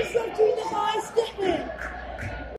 It's up to the high stepping.